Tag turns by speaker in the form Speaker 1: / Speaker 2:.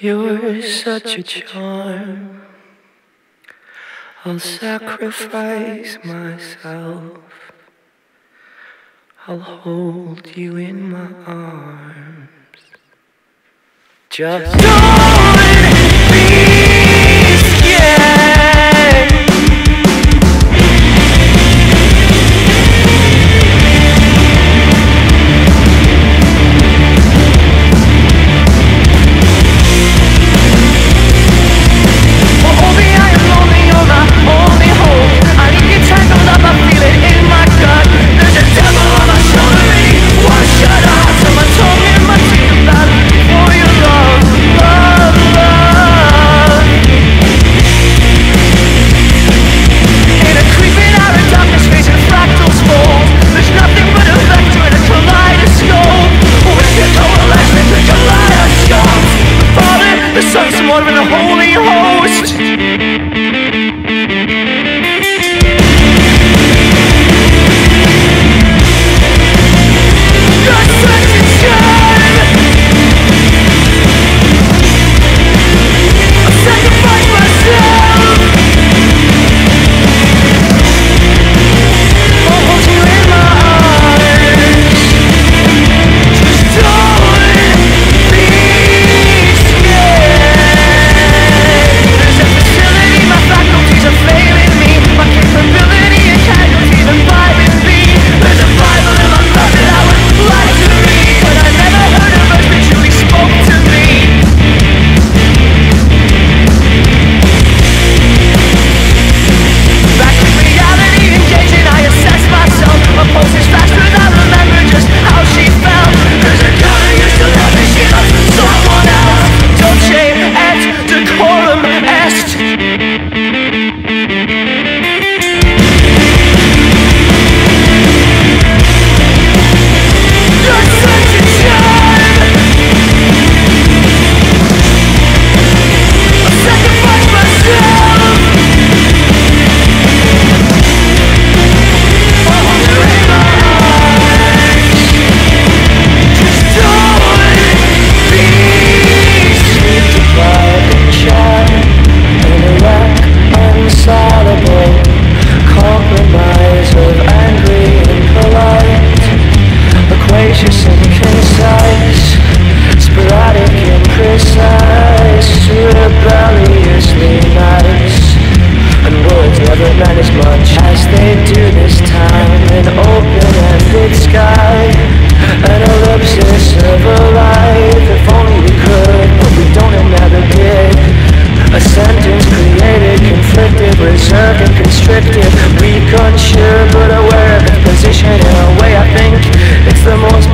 Speaker 1: You're such a charm. I'll sacrifice myself. I'll hold you in my arms. Just go Lord of the Holy Ghost. uncertain, constricted Weak, unsure, but aware of the position In a way I think it's the most